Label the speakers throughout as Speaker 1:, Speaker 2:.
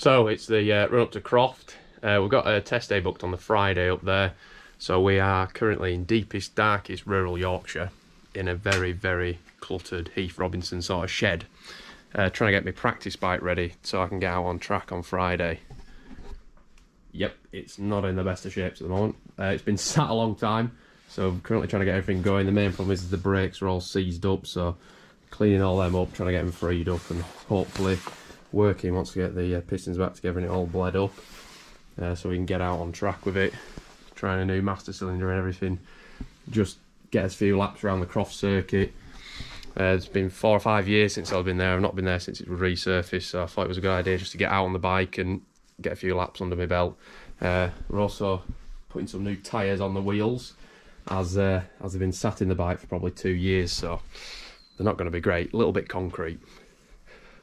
Speaker 1: So it's the uh, run up to Croft. Uh, we've got a test day booked on the Friday up there. So we are currently in deepest, darkest rural Yorkshire in a very, very cluttered Heath Robinson sort of shed. Uh, trying to get my practice bike ready so I can get out on track on Friday. Yep, it's not in the best of shapes at the moment. Uh, it's been sat a long time, so I'm currently trying to get everything going. The main problem is the brakes are all seized up, so cleaning all them up, trying to get them freed up, and hopefully working once we get the uh, pistons back together and it all bled up, uh, so we can get out on track with it. Trying a new master cylinder and everything. Just get a few laps around the Croft circuit. Uh, it's been four or five years since I've been there. I've not been there since it was resurfaced, so I thought it was a good idea just to get out on the bike and get a few laps under my belt. Uh, we're also putting some new tyres on the wheels, as uh, as they've been sat in the bike for probably two years, so they're not going to be great. A little bit concrete.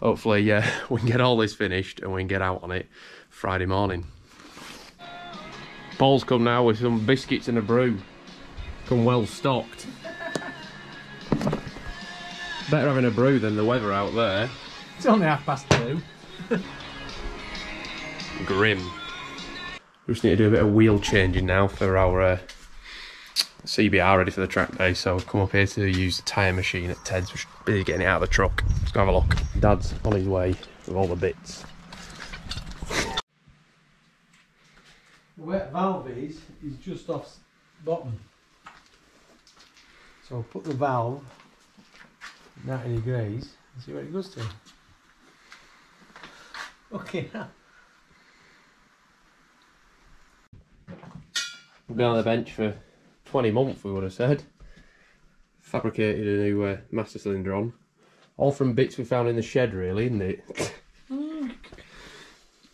Speaker 1: Hopefully, uh, we can get all this finished and we can get out on it Friday morning. Paul's come now with some biscuits and a brew. Come well stocked. Better having a brew than the weather out there.
Speaker 2: It's only half past two.
Speaker 1: Grim. We just need to do a bit of wheel changing now for our uh, CBR ready for the track day. So I've come up here to use the tyre machine at Ted's. We're busy getting it out of the truck. Let's go have a look. Dad's on his way with all the bits.
Speaker 2: The wet valve is, is just off s- bottom. So I'll put the valve 90 degrees and see where it goes to. Okay. now.
Speaker 1: We've been on the bench for 20 month we would have said. Fabricated a new uh, master cylinder on. All from bits we found in the shed, really, isn't it?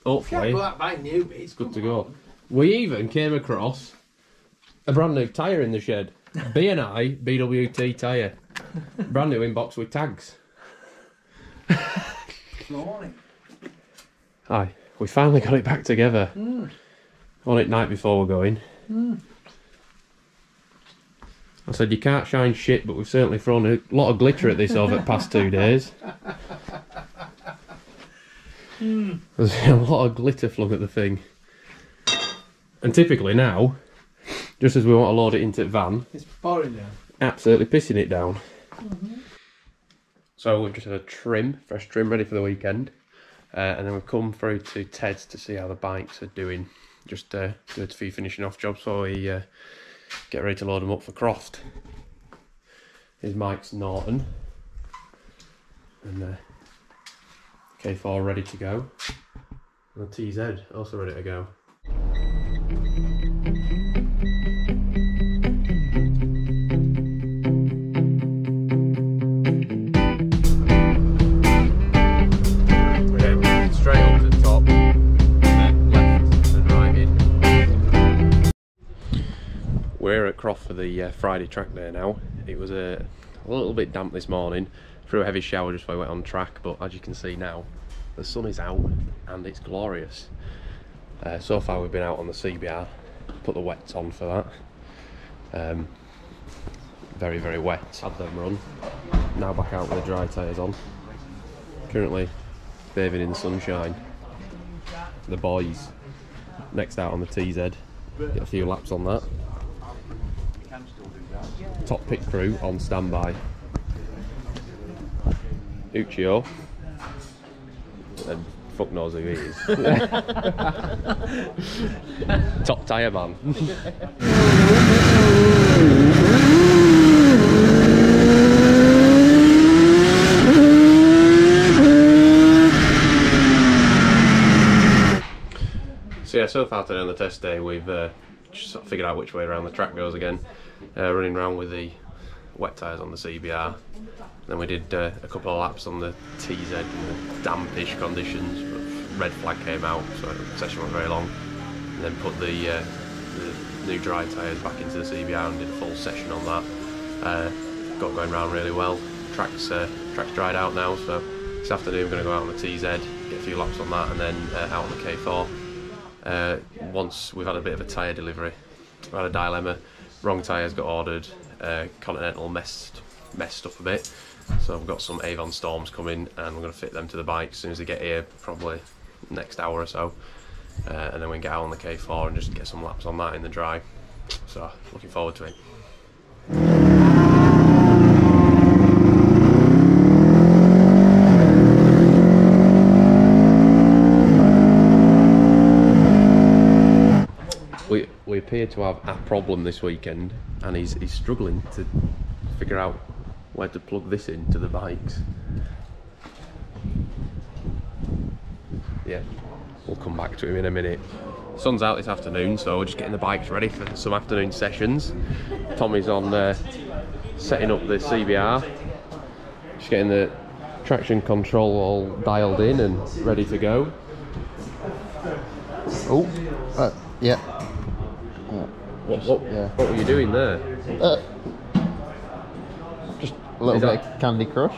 Speaker 1: Hopefully,
Speaker 2: Can't go out buy new bits.
Speaker 1: good to go. We even came across a brand new tyre in the shed. B&I BWT tyre. Brand new inbox with tags.
Speaker 2: Morning.
Speaker 1: Aye, we finally got it back together. On it night before we're going. I said you can't shine shit, but we've certainly thrown a lot of glitter at this over the past two days. There's a lot of glitter flung at the thing. And typically now, just as we want to load it into the van,
Speaker 2: It's pouring down.
Speaker 1: absolutely pissing it down. So we've just had a trim, fresh trim ready for the weekend. Uh, and then we've come through to Ted's to see how the bikes are doing. Just uh, do a few finishing off jobs before we uh, get ready to load them up for Croft. Here's Mike's Norton. And uh, K4 ready to go. And the TZ also ready to go. Croft for the uh, Friday track day now. It was a, a little bit damp this morning, threw a heavy shower just before I went on track, but as you can see now, the sun is out and it's glorious. Uh, so far we've been out on the CBR, put the wets on for that. Um, very, very wet, had them run. Now back out with the dry tyres on. Currently bathing in the sunshine. The boys next out on the TZ. Get a few laps on that. Top pit crew on standby. Uchiyo. And fuck knows who he is. Top tyre man. So yeah, so far today on the test day, we've uh, just sort of figured out which way around the track goes again. Uh, running around with the wet tyres on the CBR. Then we did uh, a couple of laps on the TZ in the dampish conditions, but red flag came out, so the session wasn't very long. And then put the, uh, the new dry tyres back into the CBR and did a full session on that. Uh, got going round really well. Track's uh, track's dried out now, so this afternoon we're going to go out on the TZ, get a few laps on that, and then uh, out on the K4. Uh, once we've had a bit of a tyre delivery, we had a dilemma. Wrong tyres got ordered. Uh, Continental messed messed up a bit, so we've got some Avon Storms coming, and we're going to fit them to the bike as soon as they get here. Probably next hour or so, uh, and then we can get out on the K4 and just get some laps on that in the dry. So looking forward to it. We, we appear to have a problem this weekend and he's, he's struggling to figure out where to plug this into the bikes. Yeah, we'll come back to him in a minute. Sun's out this afternoon, so we're just getting the bikes ready for some afternoon sessions. Tommy's on uh, setting up the CBR, just getting the traction control all dialed in and ready to go.
Speaker 3: Oh, uh, yeah.
Speaker 1: What, what,
Speaker 3: Yeah.
Speaker 1: what were you doing there?
Speaker 3: Uh, just a little
Speaker 1: Is
Speaker 3: bit
Speaker 1: that-
Speaker 3: of Candy Crush.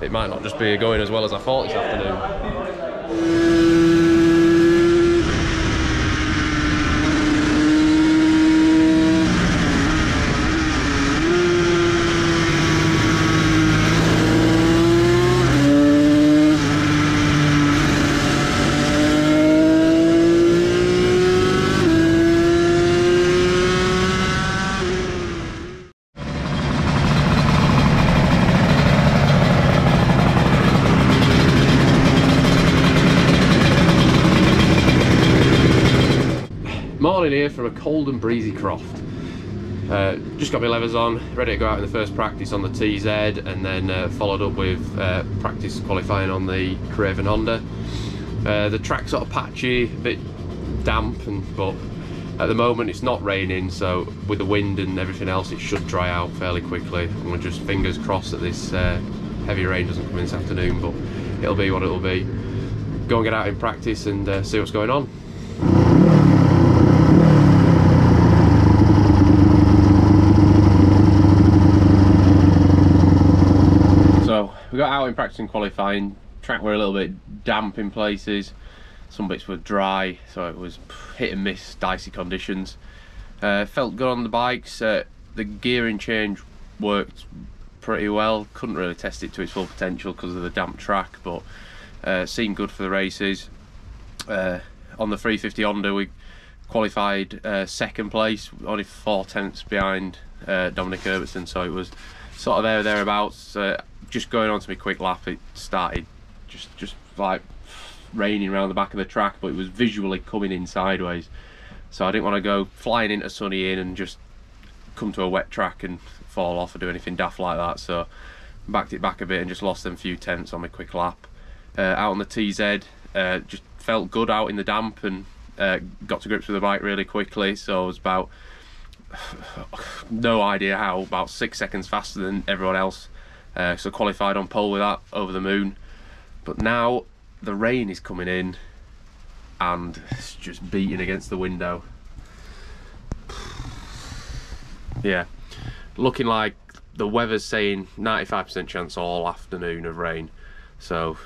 Speaker 1: It might not just be going as well as I thought this afternoon. Here from a cold and breezy croft. Uh, just got my levers on, ready to go out in the first practice on the TZ, and then uh, followed up with uh, practice qualifying on the Craven Honda. Uh, the track's sort of patchy, a bit damp, and but at the moment it's not raining, so with the wind and everything else, it should dry out fairly quickly. And we're just fingers crossed that this uh, heavy rain doesn't come in this afternoon, but it'll be what it'll be. Go and get out in practice and uh, see what's going on. In practice and qualifying. Track were a little bit damp in places. Some bits were dry, so it was hit and miss, dicey conditions. Uh, felt good on the bikes. Uh, the gearing change worked pretty well. Couldn't really test it to its full potential because of the damp track, but uh, seemed good for the races. Uh, on the 350 Honda, we qualified uh, second place, only four tenths behind uh, Dominic Herbertson, so it was sort of there thereabouts. Uh, just going on to my quick lap, it started just just like raining around the back of the track, but it was visually coming in sideways. So I didn't want to go flying into sunny in and just come to a wet track and fall off or do anything daft like that. So backed it back a bit and just lost them few tenths on my quick lap. Uh, out on the TZ, uh, just felt good out in the damp and uh, got to grips with the bike really quickly. So I was about no idea how, about six seconds faster than everyone else. Uh, so qualified on pole with that over the moon. But now the rain is coming in and it's just beating against the window. Yeah, looking like the weather's saying 95% chance all afternoon of rain. So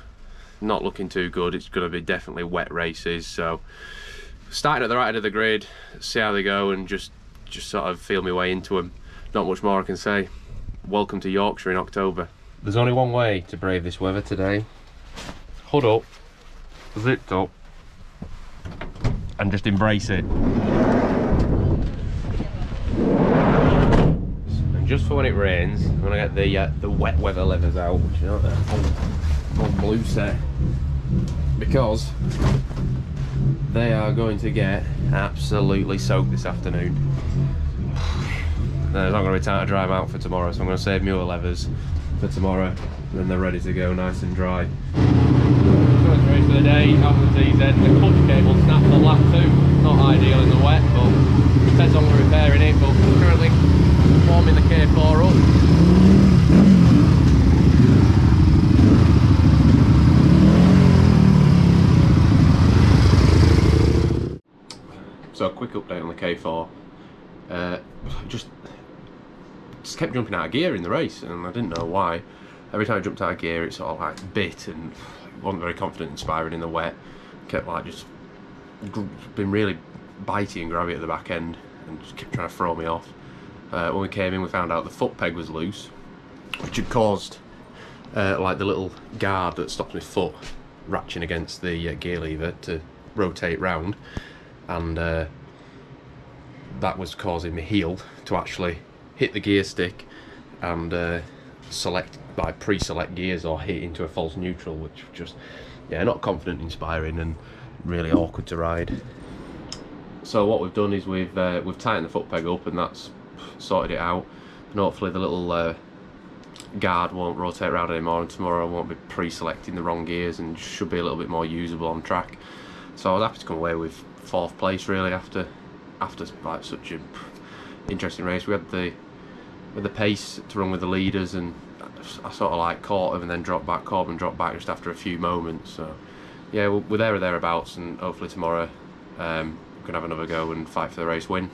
Speaker 1: not looking too good. It's going to be definitely wet races. So starting at the right end of the grid, see how they go, and just just sort of feel my way into them. Not much more I can say. Welcome to Yorkshire in October. There's only one way to brave this weather today. Hood up, zipped up, and just embrace it. And just for when it rains, I'm gonna get the uh, the wet weather levers out, which are the old, old blue set, because they are going to get absolutely soaked this afternoon. There's not going to be time to dry them out for tomorrow, so I'm going to save mule levers for tomorrow, and then they're ready to go nice and dry. First race of the day, out of the TZ, the clutch cable snapped on lap two. Not ideal in the wet, but depends on repairing it, but currently warming the K4 up. So a quick update on the K4. Uh, just just kept jumping out of gear in the race, and I didn't know why. Every time I jumped out of gear, it sort of like bit, and wasn't very confident in spiring in the wet. Kept like just been really bitey and grabby at the back end, and just kept trying to throw me off. Uh, when we came in, we found out the foot peg was loose, which had caused uh, like the little guard that stops my foot ratcheting against the uh, gear lever to rotate round, and uh, that was causing my heel to actually hit the gear stick and uh, select by pre-select gears or hit into a false neutral, which just yeah not confident inspiring and really awkward to ride. So what we've done is we've uh, we've tightened the foot peg up and that's sorted it out, and hopefully the little uh, guard won't rotate around anymore and tomorrow I won't be pre-selecting the wrong gears and should be a little bit more usable on track. So I was happy to come away with fourth place really after after like such a interesting race. We had the with the pace to run with the leaders and I sort of like caught them and then dropped back, caught and dropped back just after a few moments. So yeah, we're there or thereabouts and hopefully tomorrow um, we can have another go and fight for the race win.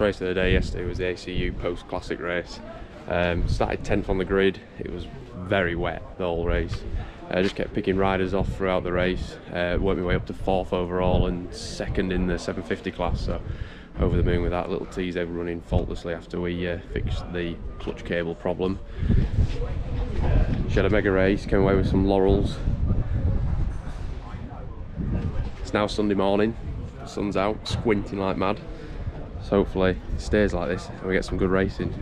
Speaker 1: Race of the day yesterday was the ACU post classic race. Um, started 10th on the grid, it was very wet the whole race. I uh, just kept picking riders off throughout the race, uh, worked my way up to fourth overall and second in the 750 class. So over the moon with that little teaser running faultlessly after we uh, fixed the clutch cable problem. She had a mega race, came away with some laurels. It's now Sunday morning, the sun's out, squinting like mad. So hopefully it stays like this and we get some good racing.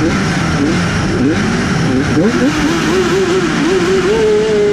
Speaker 1: Thank you.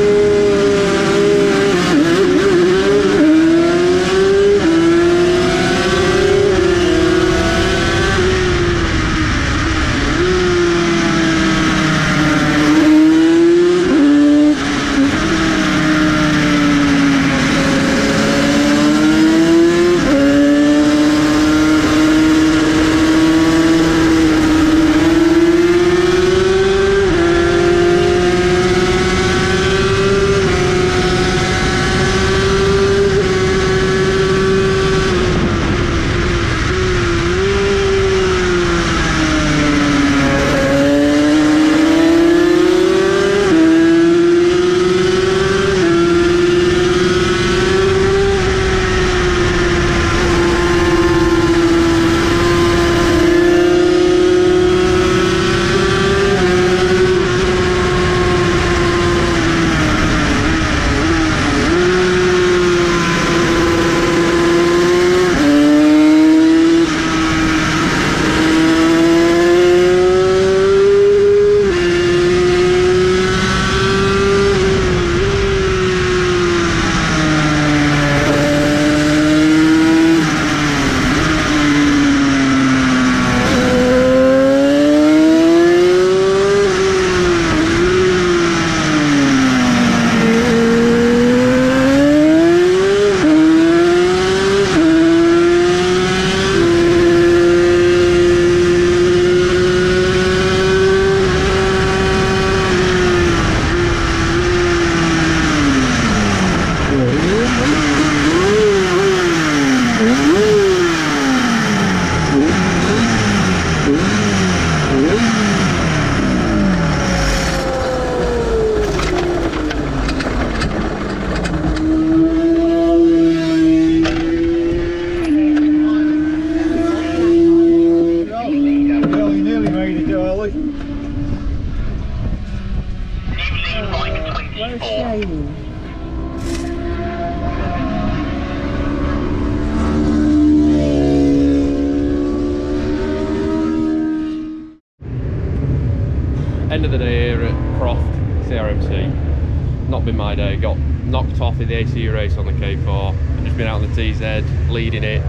Speaker 1: ACU race on the K4 and just been out on the TZ leading it.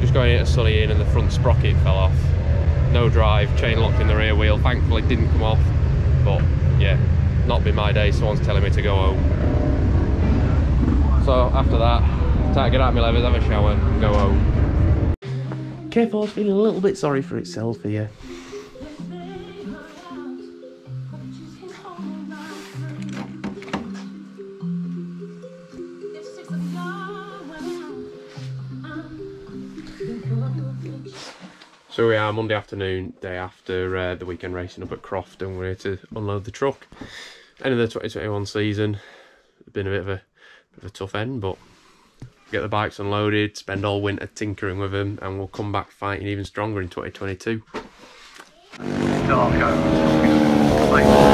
Speaker 1: Just going into Sunny in and the front sprocket fell off. No drive, chain locked in the rear wheel. Thankfully didn't come off. But yeah, not been my day. Someone's telling me to go home. So after that, time to get out my levers, have a shower, and go home. K4's feeling a little bit sorry for itself here. So we are Monday afternoon, day after uh, the weekend racing up at Croft, and we're here to unload the truck. End of the 2021 season. Been a bit of a, bit of a tough end, but get the bikes unloaded, spend all winter tinkering with them, and we'll come back fighting even stronger in 2022.
Speaker 4: Darko. Like,